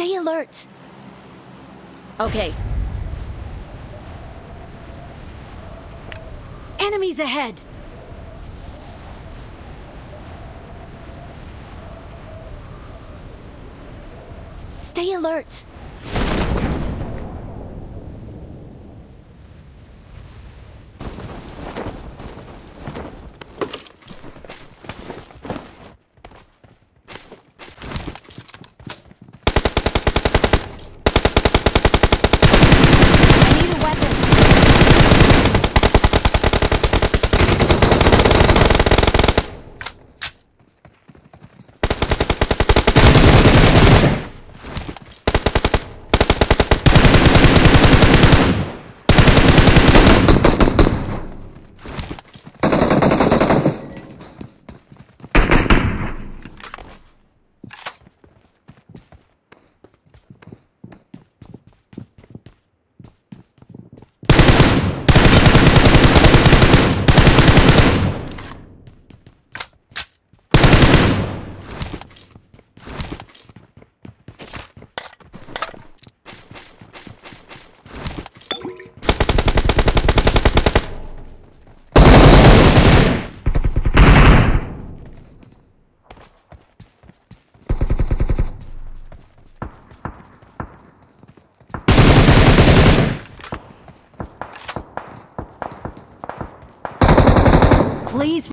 Stay alert. Okay. Enemies ahead. Stay alert. Please.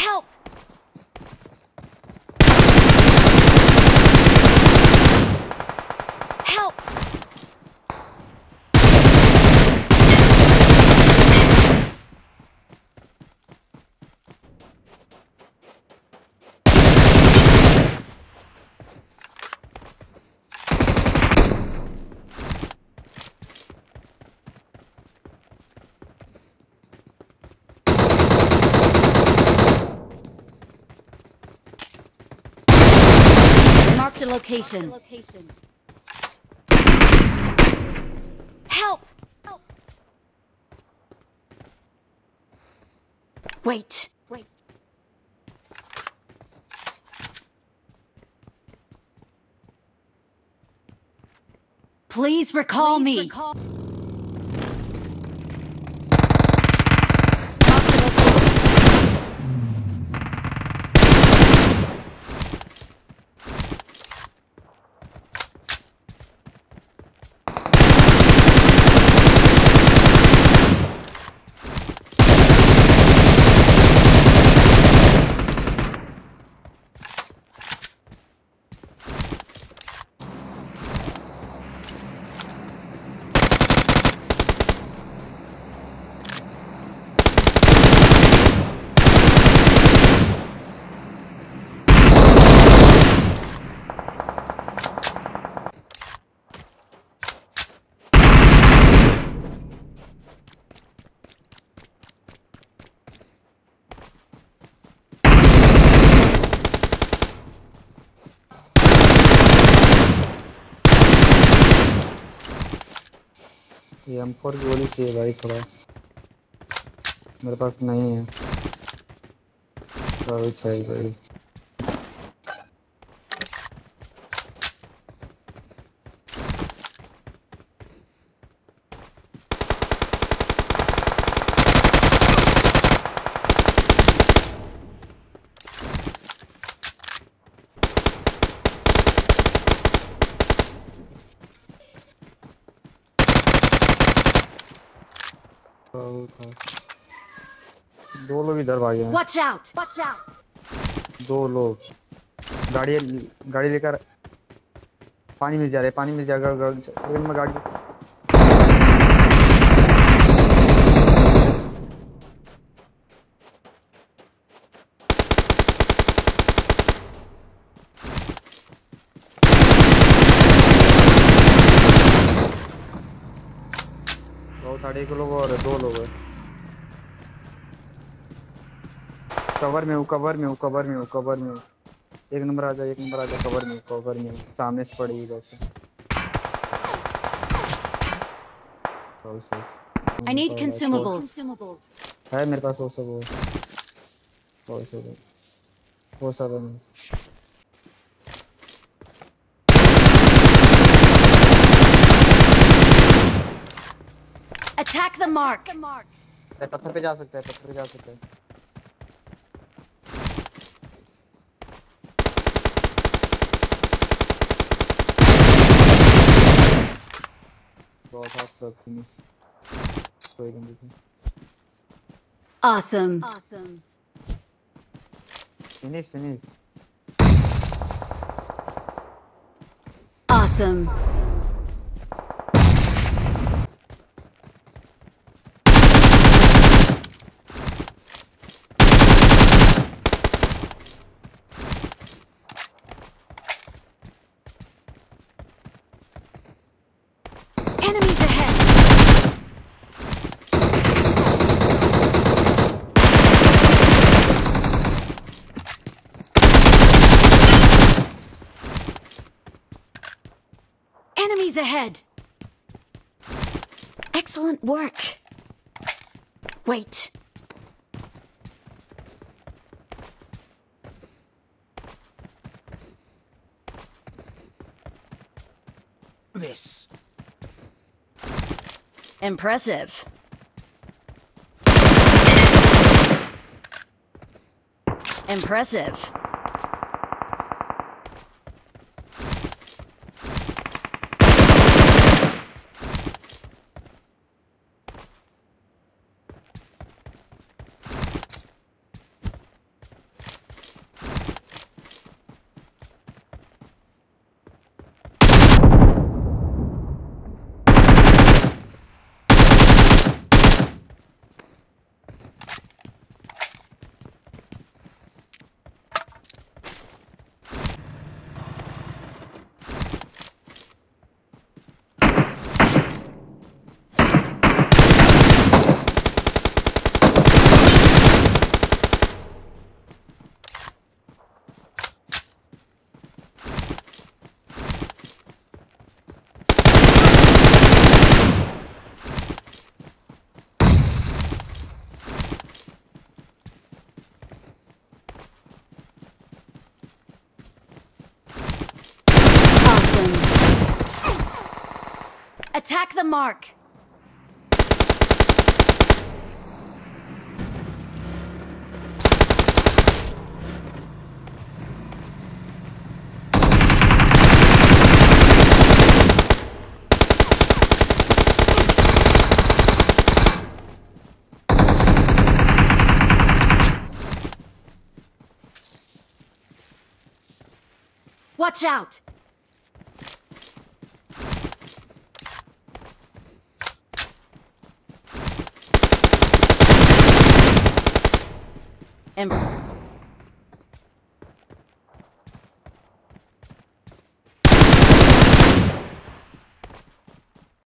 Help! Help! Marked a location. Help! Wait. Wait. Please recall me. Marked ये M four की गोली चाहिए भाई थोड़ा। मेरे पास नहीं है। चाहिए भाई। दो लोग इधर भागे हैं। वॉच आउट वॉच आउट दो लोग। गाड़ी गाड़ी लेकर पानी मिल जा रहे पानी पानी मिल जाएगा अगर में गाड़ी। साढ़े एक लोग और दो लोग हैं। कवर में हूँ कवर में हूँ कवर में हूँ कवर में हूँ। एक नंबर आ जा एक नंबर आ जा कवर में कवर में सामने से पड़ी वैसे I need consumables. है मेरे पास वो सब वो। वो सब वो सब है। Attack the mark. पत्थर पे जा सकता है पत्थर पे जा सकता है। Broadhouse Awesome. Awesome. Finish, finish. Awesome. Enemies ahead. Enemies ahead. Excellent work. Wait. This. Impressive. Impressive. Awesome. Attack the mark. Watch out! Im-